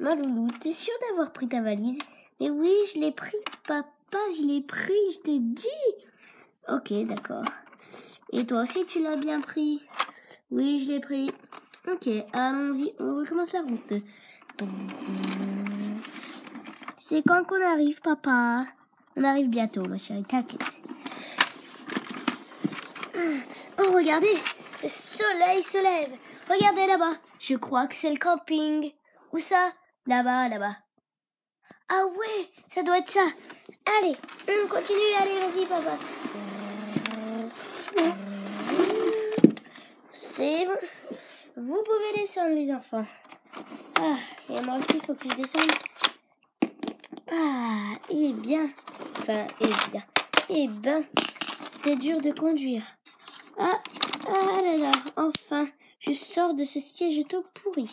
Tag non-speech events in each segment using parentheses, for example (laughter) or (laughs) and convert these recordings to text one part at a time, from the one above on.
Maloulou, t'es sûr d'avoir pris ta valise? Mais oui, je l'ai pris, papa, je l'ai pris, je t'ai dit. Ok, d'accord. Et toi aussi, tu l'as bien pris? Oui, je l'ai pris. Ok, allons-y, on recommence la route. C'est quand qu'on arrive, papa? On arrive bientôt, ma chérie, t'inquiète. Oh, regardez, le soleil se lève. Regardez là-bas. Je crois que c'est le camping. Où ça? Là-bas, là-bas. Ah ouais, ça doit être ça. Allez, on continue. Allez, vas-y, papa. C'est bon. Vous pouvez descendre, les enfants. Ah, et moi aussi, il faut que je descende. Ah, eh bien. Enfin, eh bien. Eh ben, c'était dur de conduire. Ah, ah là là, enfin, je sors de ce siège tout pourri.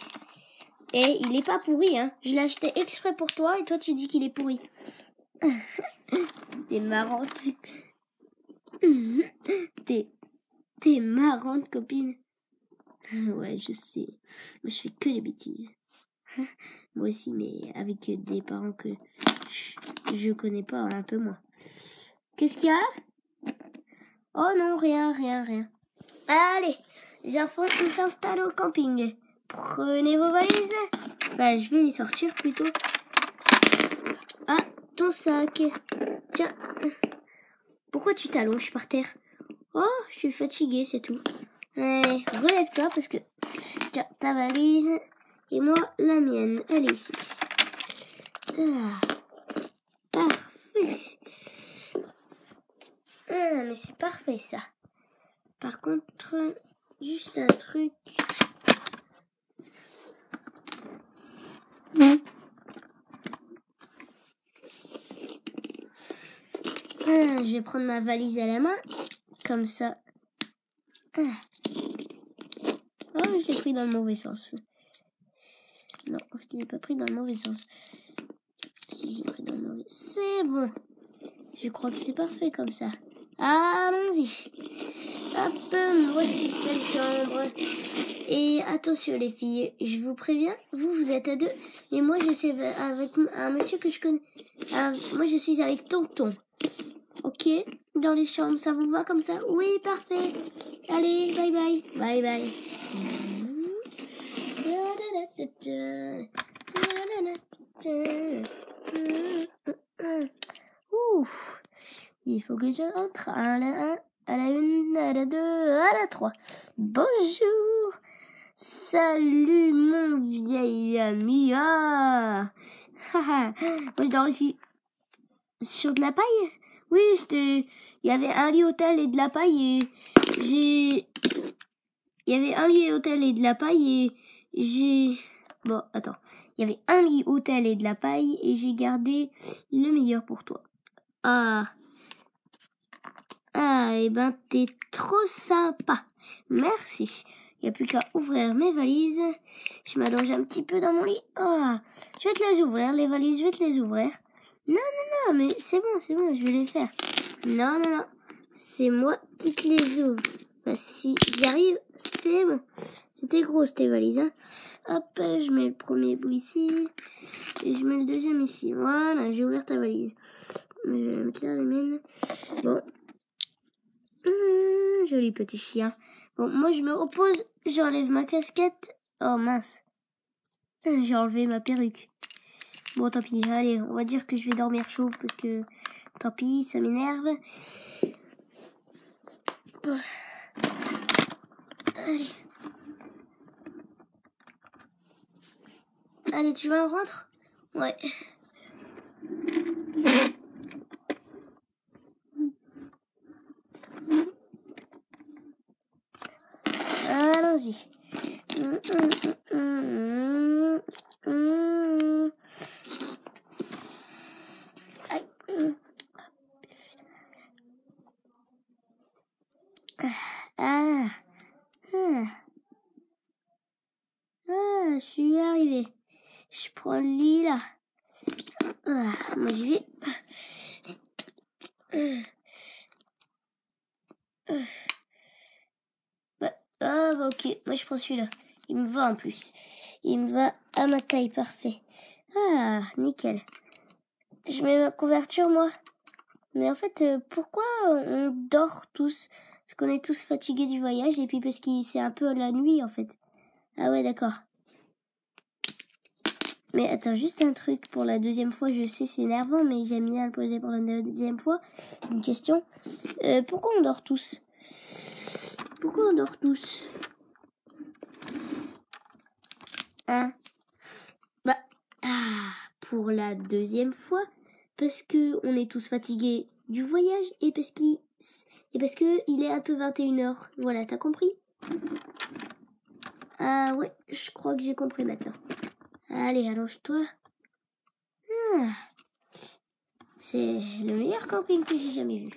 Et il n'est pas pourri, hein. Je l'ai acheté exprès pour toi et toi tu dis qu'il est pourri. (laughs) T'es marrante. (laughs) T'es, t'es marrante, copine. (laughs) Ouais, je sais. Moi, je fais que des bêtises. Moi aussi, mais avec des parents que je, connais pas un peu moins. Qu'est-ce qu'il y a? Oh non, rien, rien, rien. Allez, les enfants, on s'installe au camping. Prenez vos valises. Bah, je vais les sortir plutôt. Ah, ton sac. Tiens. Pourquoi tu t'allonges par terre? Oh, je suis fatiguée, c'est tout. Allez, relève-toi parce que... Tiens, ta valise et moi la mienne. Elle est ici. Ah, parfait. Ah, mais c'est parfait ça. Par contre, juste un truc. Je vais prendre ma valise à la main, comme ça. Ah. Oh, je l'ai pris dans le mauvais sens. Non, en fait, il n'est pas pris dans le mauvais sens. Si je pris dans le mauvais... C'est bon. Je crois que c'est parfait comme ça. Allons-y. Hop, voici cette chambre. Et attention les filles, je vous préviens, vous, vous êtes à deux. Et moi, je suis avec un monsieur que je connais. Ah, moi, je suis avec Tonton. Ok Dans les chambres, ça vous va comme ça? Oui, parfait. Allez, bye bye. Bye bye. Ouf. Il faut que je rentre à la 1, à la 1, à la 2, à la 3. Bonjour. Salut mon vieil ami. Ah. (laughs) Je dors ici. Sur de la paille Oui. Il y avait un lit hôtel et de la paille et j'ai... Il y avait un lit hôtel et de la paille et j'ai... Bon, attends. Il y avait un lit hôtel et de la paille et j'ai gardé le meilleur pour toi. Ah. Ah, et eh ben, t'es trop sympa. Merci. Il n'y a plus qu'à ouvrir mes valises. Je m'allonge un petit peu dans mon lit. Ah, je vais te les ouvrir, les valises, je vais te les ouvrir. Non, non, non, mais c'est bon, c'est bon, je vais les faire. Non, non, non. C'est moi qui te les ouvre. Bah, si j'y arrive, c'est bon. C'était gros, tes valises, hein. Hop, je mets le premier bout ici. Et je mets le deuxième ici. Voilà, j'ai ouvert ta valise. Je vais la mettre là, la mienne. Bon, Mmh, joli petit chien. Bon, moi je me repose, j'enlève ma casquette. Oh mince. J'ai enlevé ma perruque. Bon, tant pis. Allez, on va dire que je vais dormir chauve parce que tant pis, ça m'énerve. Allez. Allez, tu vas en rentre? Ouais. Allons-y. Ah. Ah. Ah, je suis arrivée. Je prends le lit là. Ah, moi je vais. Ah, bah, ok, moi je prends celui-là. Il me va en plus. Il me va à ma taille, parfait. Ah, nickel. Je mets ma couverture, moi. Mais en fait, euh, pourquoi on dort tous? Parce qu'on est tous fatigués du voyage et puis parce que c'est un peu la nuit, en fait. Ah ouais, d'accord. Mais attends, juste un truc pour la deuxième fois. Je sais, c'est énervant, mais j'aime bien le poser pour la deuxième fois. Une question. Euh, pourquoi on dort tous? Pourquoi on dort tous? Hein? Bah, ah, pour la deuxième fois, parce que on est tous fatigués du voyage et parce qu'il parce que il est un peu 21h. Voilà, t'as compris? Ah ouais, je crois que j'ai compris maintenant. Allez, allonge-toi. Ah. C'est le meilleur camping que j'ai jamais vu.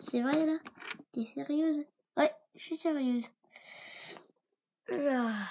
C'est vrai là? T'es sérieuse? Ouais, je suis sérieuse. Ah.